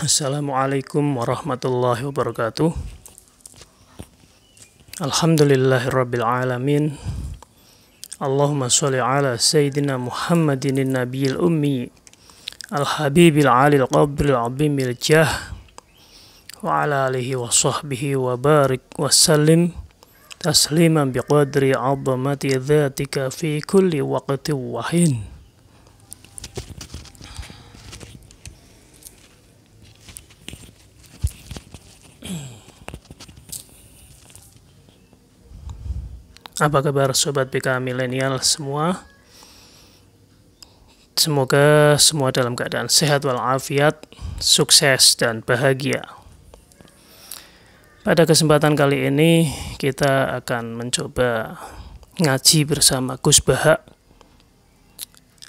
Assalamualaikum warahmatullahi wabarakatuh. Alhamdulillahirabbil alamin. Allahumma shalli ala sayyidina Muhammadin nabiyil ummi al habibil alil qabril azimil jah wa ala alihi wa sahbihi wa barik wa sallim tasliman biqadri azamati dhatika fi kulli waqtin wa Apa kabar sobat BK milenial semua? Semoga semua dalam keadaan sehat walafiat, sukses dan bahagia. Pada kesempatan kali ini kita akan mencoba ngaji bersama Gus Baha.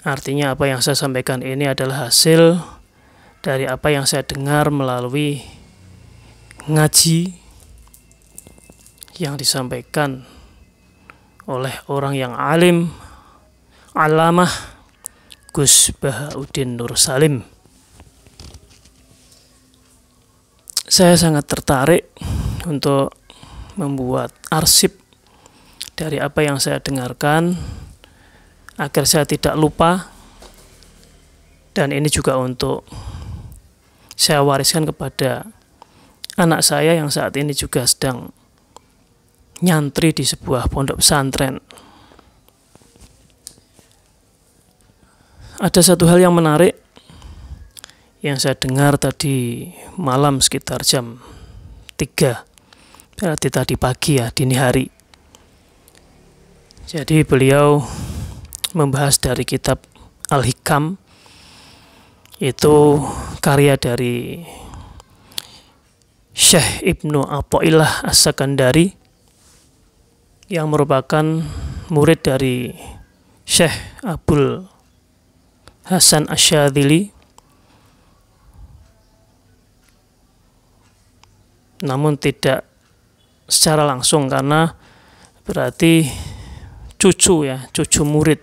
Artinya apa yang saya sampaikan ini adalah hasil dari apa yang saya dengar melalui ngaji yang disampaikan oleh orang yang alim, alamah Gus Bahauddin Nur Salim. Saya sangat tertarik untuk membuat arsip dari apa yang saya dengarkan agar saya tidak lupa dan ini juga untuk saya wariskan kepada anak saya yang saat ini juga sedang nyantri di sebuah pondok pesantren. Ada satu hal yang menarik yang saya dengar tadi malam sekitar jam 3 berarti tadi pagi ya dini hari. Jadi beliau membahas dari kitab Al-Hikam. Itu karya dari Syekh Ibnu Athaillah As-Sakandari yang merupakan murid dari Syekh Abdul Hasan Asyadili namun tidak secara langsung karena berarti cucu ya, cucu murid.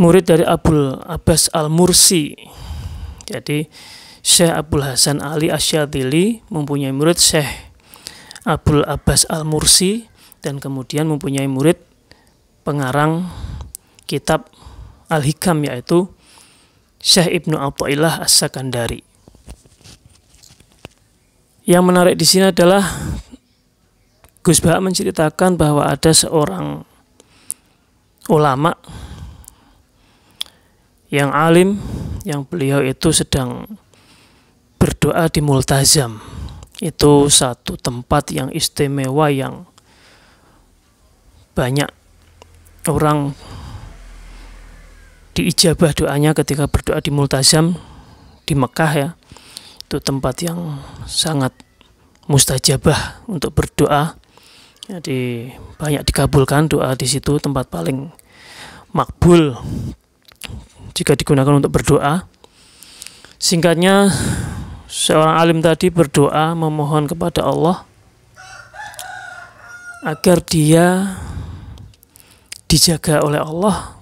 Murid dari Abdul Abbas Al-Mursi. Jadi Syekh Abdul Hasan Ali Asyadili mempunyai murid Syekh Abdul Abbas Al-Mursi dan kemudian mempunyai murid pengarang kitab Al-Hikam yaitu Syekh Ibnu Athaillah As-Sakandari. Yang menarik di sini adalah Gus Bah menceritakan bahwa ada seorang ulama yang alim yang beliau itu sedang berdoa di multazam itu satu tempat yang istimewa yang banyak orang diijabah doanya ketika berdoa di multazam di Mekah ya. Itu tempat yang sangat mustajabah untuk berdoa. Jadi banyak dikabulkan doa di situ tempat paling makbul jika digunakan untuk berdoa. Singkatnya seorang alim tadi berdoa memohon kepada Allah agar dia dijaga oleh Allah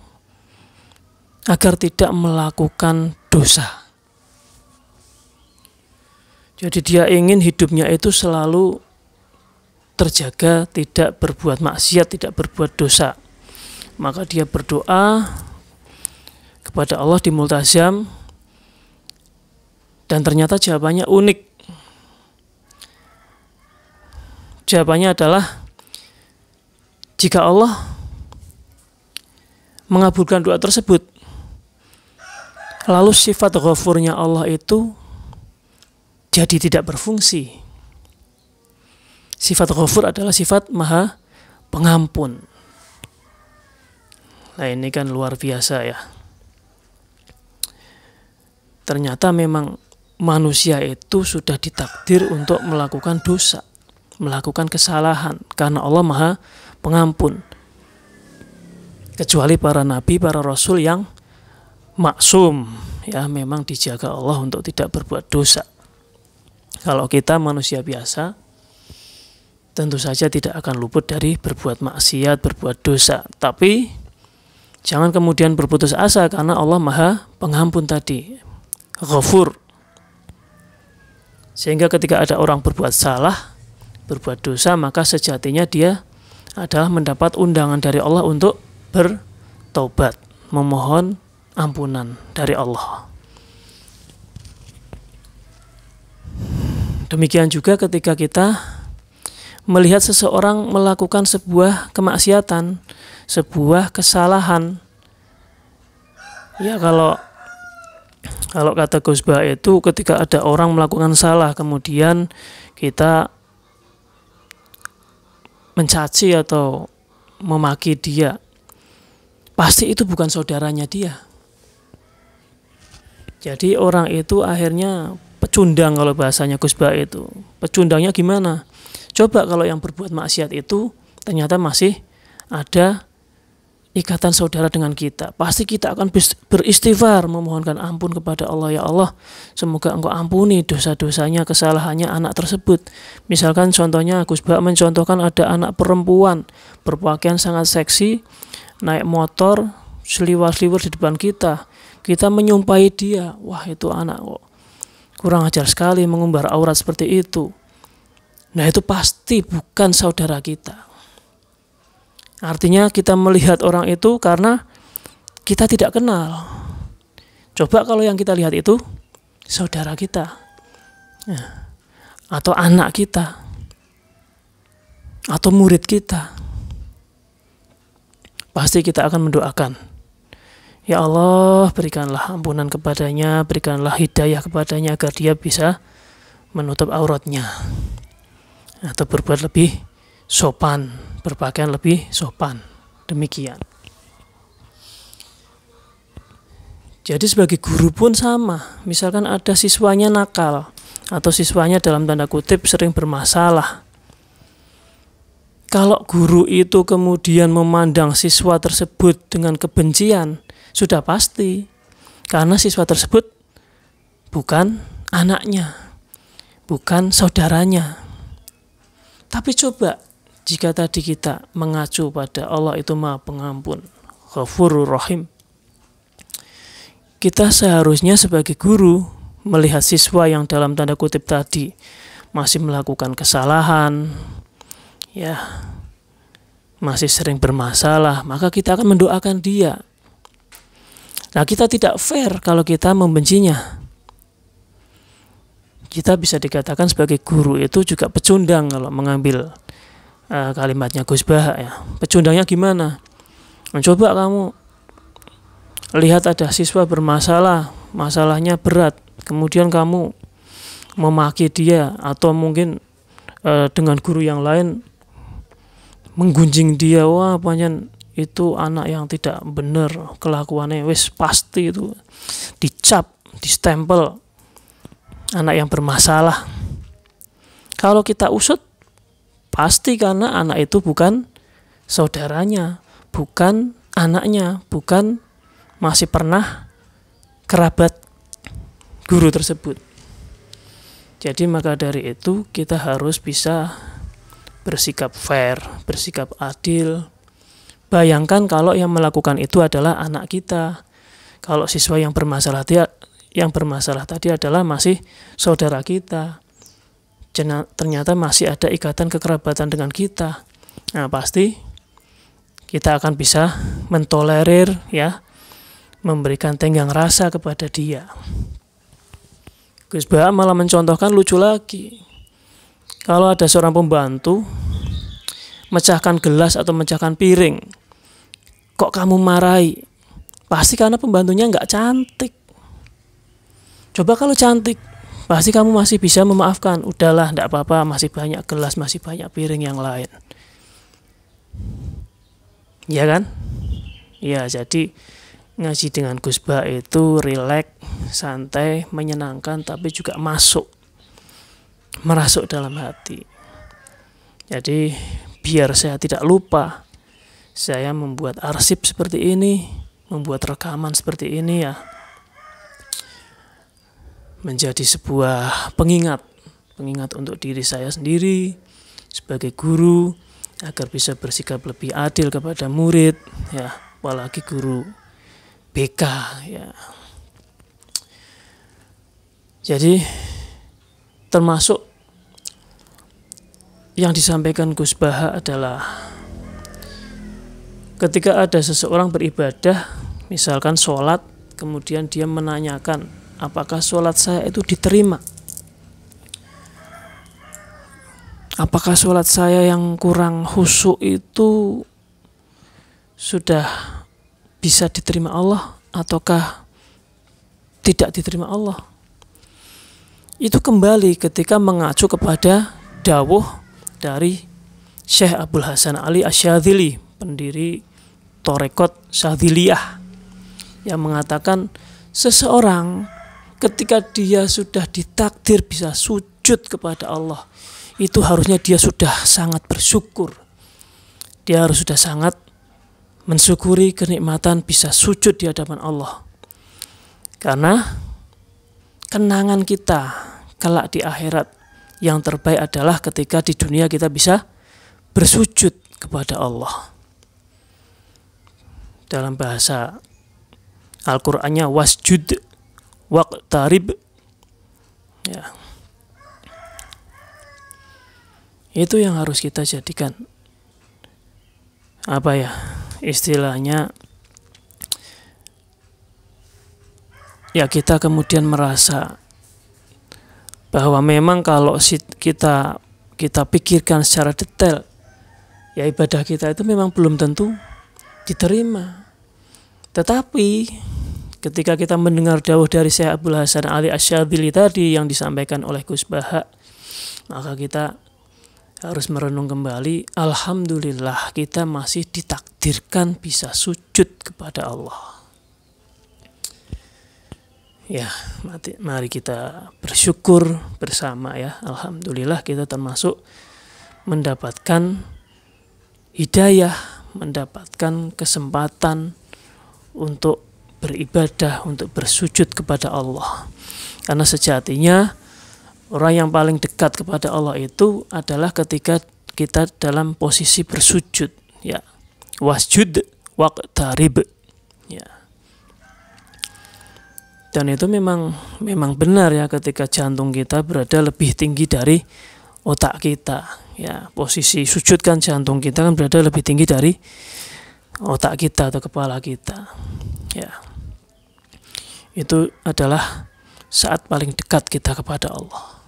agar tidak melakukan dosa. Jadi dia ingin hidupnya itu selalu terjaga, tidak berbuat maksiat, tidak berbuat dosa. Maka dia berdoa kepada Allah di multazam dan ternyata jawabannya unik. Jawabannya adalah jika Allah mengabulkan doa tersebut, lalu sifat ghafurnya Allah itu jadi tidak berfungsi. Sifat ghafur adalah sifat maha pengampun. Nah ini kan luar biasa ya. Ternyata memang manusia itu sudah ditakdir untuk melakukan dosa, melakukan kesalahan karena Allah Maha Pengampun. Kecuali para nabi, para rasul yang maksum, ya memang dijaga Allah untuk tidak berbuat dosa. Kalau kita manusia biasa, tentu saja tidak akan luput dari berbuat maksiat, berbuat dosa. Tapi jangan kemudian berputus asa karena Allah Maha Pengampun tadi. ghafur sehingga ketika ada orang berbuat salah berbuat dosa maka sejatinya dia adalah mendapat undangan dari Allah untuk bertobat memohon ampunan dari Allah demikian juga ketika kita melihat seseorang melakukan sebuah kemaksiatan, sebuah kesalahan. Ya kalau kalau kata Gus Bah itu ketika ada orang melakukan salah kemudian kita mencaci atau memaki dia pasti itu bukan saudaranya dia. Jadi orang itu akhirnya pecundang kalau bahasanya Gus Bah itu. Pecundangnya gimana? Coba kalau yang berbuat maksiat itu ternyata masih ada ikatan saudara dengan kita. Pasti kita akan beristighfar memohonkan ampun kepada Allah ya Allah. Semoga engkau ampuni dosa-dosanya, kesalahannya anak tersebut. Misalkan contohnya Gus Bak mencontohkan ada anak perempuan berpakaian sangat seksi, naik motor, seliwar-seliwar di depan kita. Kita menyumpahi dia, wah itu anak kok kurang ajar sekali mengumbar aurat seperti itu. Nah itu pasti bukan saudara kita. Artinya kita melihat orang itu karena kita tidak kenal. Coba kalau yang kita lihat itu saudara kita. Ya. Atau anak kita. Atau murid kita. Pasti kita akan mendoakan. Ya Allah, berikanlah ampunan kepadanya, berikanlah hidayah kepadanya agar dia bisa menutup auratnya atau berbuat lebih sopan, berpakaian lebih sopan. Demikian. Jadi sebagai guru pun sama. Misalkan ada siswanya nakal atau siswanya dalam tanda kutip sering bermasalah. Kalau guru itu kemudian memandang siswa tersebut dengan kebencian, sudah pasti. Karena siswa tersebut bukan anaknya, bukan saudaranya, tapi coba jika tadi kita mengacu pada Allah itu Maha Pengampun, Ghafurur Rahim. Kita seharusnya sebagai guru melihat siswa yang dalam tanda kutip tadi masih melakukan kesalahan, ya, masih sering bermasalah, maka kita akan mendoakan dia. Nah, kita tidak fair kalau kita membencinya kita bisa dikatakan sebagai guru itu juga pecundang kalau mengambil uh, kalimatnya Gus Bah ya. Pecundangnya gimana? Mencoba kamu lihat ada siswa bermasalah, masalahnya berat, kemudian kamu memaki dia atau mungkin uh, dengan guru yang lain menggunjing dia, wah panjang itu anak yang tidak benar kelakuannya wis pasti itu dicap, distempel anak yang bermasalah. Kalau kita usut, pasti karena anak itu bukan saudaranya, bukan anaknya, bukan masih pernah kerabat guru tersebut. Jadi maka dari itu kita harus bisa bersikap fair, bersikap adil. Bayangkan kalau yang melakukan itu adalah anak kita. Kalau siswa yang bermasalah dia yang bermasalah tadi adalah masih saudara kita. Ternyata masih ada ikatan kekerabatan dengan kita. Nah, pasti kita akan bisa mentolerir ya, memberikan tenggang rasa kepada dia. Gus Bah malah mencontohkan lucu lagi. Kalau ada seorang pembantu mecahkan gelas atau mecahkan piring, kok kamu marahi? Pasti karena pembantunya nggak cantik. Coba kalau cantik, pasti kamu masih bisa memaafkan. Udahlah, tidak apa-apa, masih banyak gelas, masih banyak piring yang lain. Ya kan? Ya, jadi ngaji dengan Gus Ba itu rileks, santai, menyenangkan, tapi juga masuk, merasuk dalam hati. Jadi biar saya tidak lupa, saya membuat arsip seperti ini, membuat rekaman seperti ini ya menjadi sebuah pengingat pengingat untuk diri saya sendiri sebagai guru agar bisa bersikap lebih adil kepada murid ya apalagi guru BK ya. Jadi termasuk yang disampaikan Gus Baha adalah ketika ada seseorang beribadah, misalkan sholat, kemudian dia menanyakan apakah sholat saya itu diterima. Apakah sholat saya yang kurang khusyuk itu sudah bisa diterima Allah ataukah tidak diterima Allah? Itu kembali ketika mengacu kepada dawuh dari Syekh Abdul Hasan Ali Asyadili, pendiri Torekot Syadiliyah yang mengatakan seseorang ketika dia sudah ditakdir bisa sujud kepada Allah itu harusnya dia sudah sangat bersyukur. Dia harus sudah sangat mensyukuri kenikmatan bisa sujud di hadapan Allah. Karena kenangan kita kelak di akhirat yang terbaik adalah ketika di dunia kita bisa bersujud kepada Allah. Dalam bahasa Al-Qur'annya wasjud waqtarib ya. Itu yang harus kita jadikan. Apa ya istilahnya? Ya kita kemudian merasa bahwa memang kalau kita kita pikirkan secara detail ya ibadah kita itu memang belum tentu diterima. Tetapi ketika kita mendengar jauh dari Syekh Abdul Hasan Ali Asyadili tadi yang disampaikan oleh Gus Baha maka kita harus merenung kembali Alhamdulillah kita masih ditakdirkan bisa sujud kepada Allah. Ya mari kita bersyukur bersama ya. Alhamdulillah kita termasuk mendapatkan hidayah mendapatkan kesempatan untuk beribadah untuk bersujud kepada Allah karena sejatinya Orang yang paling dekat kepada Allah itu adalah ketika kita dalam posisi bersujud, ya. Wasjud waqtarib. Ya. Dan itu memang memang benar ya ketika jantung kita berada lebih tinggi dari otak kita. Ya, posisi sujud kan jantung kita kan berada lebih tinggi dari otak kita atau kepala kita. Ya. Itu adalah saat paling dekat kita kepada Allah.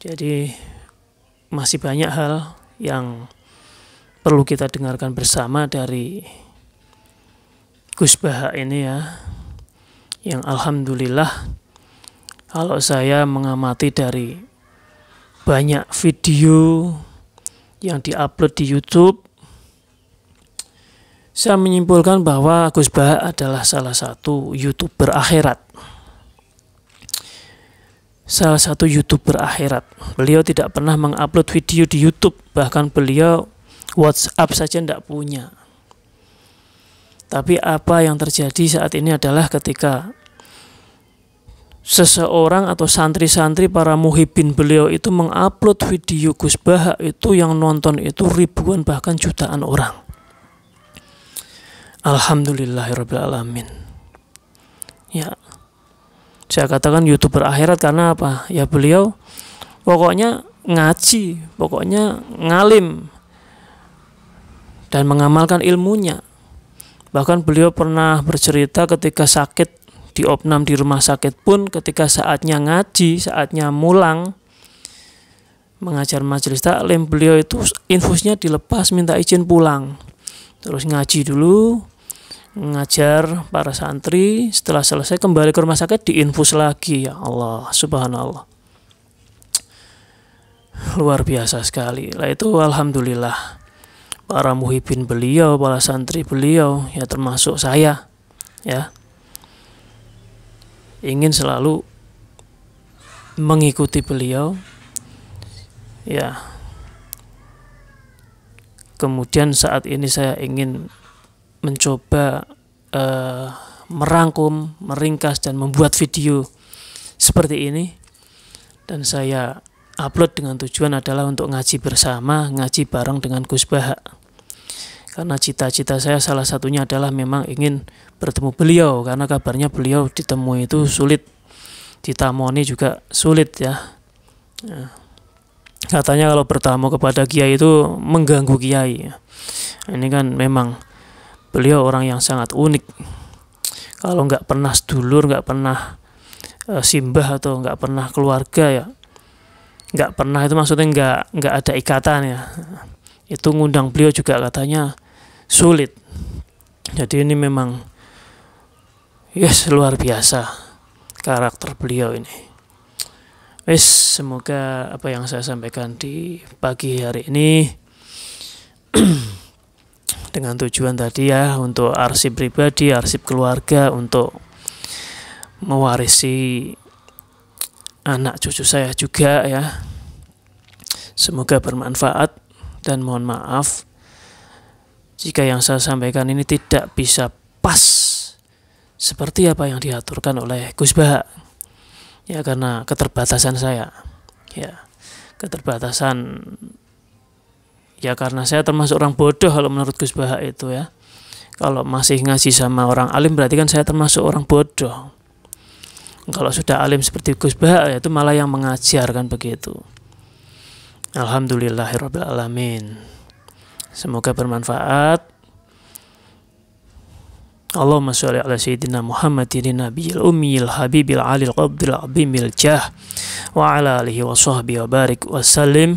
Jadi masih banyak hal yang perlu kita dengarkan bersama dari Gus Baha ini ya. Yang alhamdulillah kalau saya mengamati dari banyak video yang diupload di YouTube saya menyimpulkan bahwa Gus Baha adalah salah satu youtuber akhirat salah satu youtuber akhirat. Beliau tidak pernah mengupload video di YouTube, bahkan beliau WhatsApp saja tidak punya. Tapi apa yang terjadi saat ini adalah ketika seseorang atau santri-santri para muhibin beliau itu mengupload video Gus Baha itu yang nonton itu ribuan bahkan jutaan orang. Alhamdulillahirrahmanirrahim. Ya, saya katakan youtuber akhirat karena apa? Ya beliau pokoknya ngaji pokoknya ngalim dan mengamalkan ilmunya. Bahkan beliau pernah bercerita ketika sakit di opnam di rumah sakit pun ketika saatnya ngaji saatnya mulang mengajar majelis taklim beliau itu infusnya dilepas minta izin pulang. Terus ngaji dulu ngajar para santri setelah selesai kembali ke rumah sakit diinfus lagi. Ya Allah subhanallah. Luar biasa sekali. Lah itu alhamdulillah para muhibin beliau para santri beliau ya termasuk saya ya ingin selalu mengikuti beliau ya. Kemudian saat ini saya ingin mencoba uh, merangkum, meringkas dan membuat video seperti ini dan saya upload dengan tujuan adalah untuk ngaji bersama, ngaji bareng dengan Gus Baha. karena cita-cita saya salah satunya adalah memang ingin bertemu beliau karena kabarnya beliau ditemui itu sulit ditamoni juga sulit ya. ya. Katanya kalau bertamu kepada kiai itu mengganggu kiai. Ini kan memang beliau orang yang sangat unik. Kalau nggak pernah sedulur, nggak pernah uh, simbah atau nggak pernah keluarga ya, nggak pernah itu maksudnya nggak nggak ada ikatan ya. Itu ngundang beliau juga katanya sulit. Jadi ini memang yes luar biasa karakter beliau ini. Wes semoga apa yang saya sampaikan di pagi hari ini dengan tujuan tadi ya untuk arsip pribadi, arsip keluarga untuk mewarisi anak cucu saya juga ya. Semoga bermanfaat dan mohon maaf jika yang saya sampaikan ini tidak bisa pas seperti apa yang diaturkan oleh Gus Bah ya karena keterbatasan saya ya keterbatasan ya karena saya termasuk orang bodoh kalau menurut Gus Bah itu ya kalau masih ngaji sama orang alim berarti kan saya termasuk orang bodoh kalau sudah alim seperti Gus Bah ya itu malah yang mengajar kan begitu Alhamdulillahirrahmanirrahim Semoga bermanfaat. Allahumma sholli ala sayyidina Muhammadin nabiyil ummiyil habibil alil qabdil azimil jah wa ala alihi wa sahbihi wa barik wa sallim.